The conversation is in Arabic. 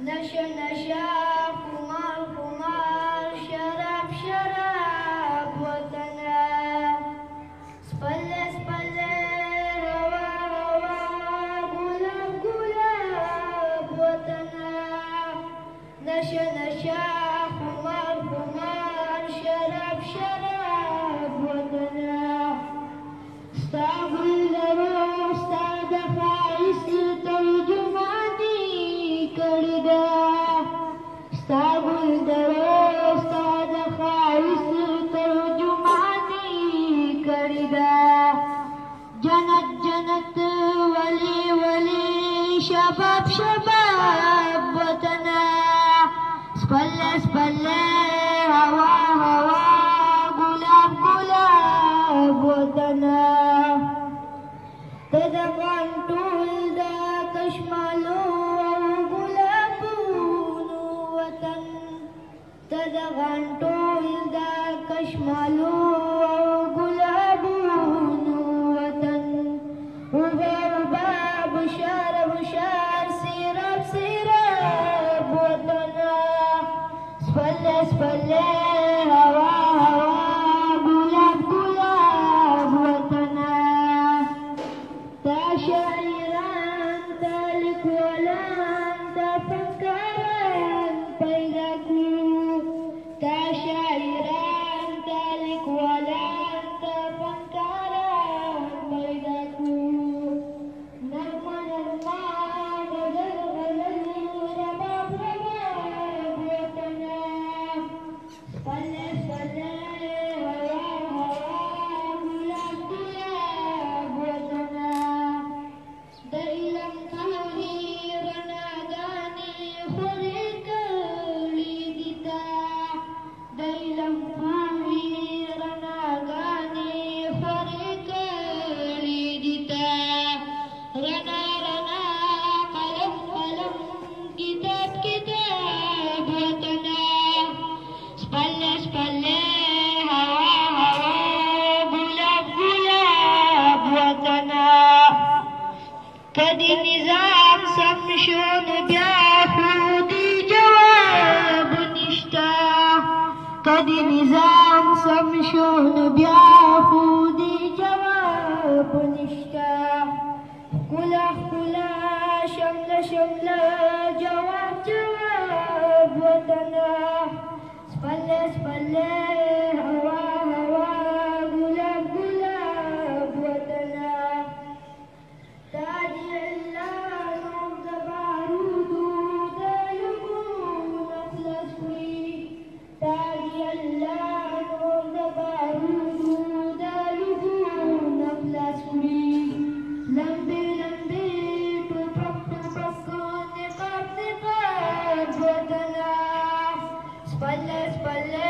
National شباب وطنا سبلة سبلة هوا هوا غلاب غلاب وطنا. تدمن طول ذاك شمالو غلاب وطن. تدمن طول ذاك شمالو Spallet, spallet. دې نظام سم شو نو بیا خو دې جواب نشتا. کدی نظام سم شو نو بیا خو دې جواب نشتا. کلا کلا شمله شمله جواب جواب وطن سپله سپله Spallas, spallas.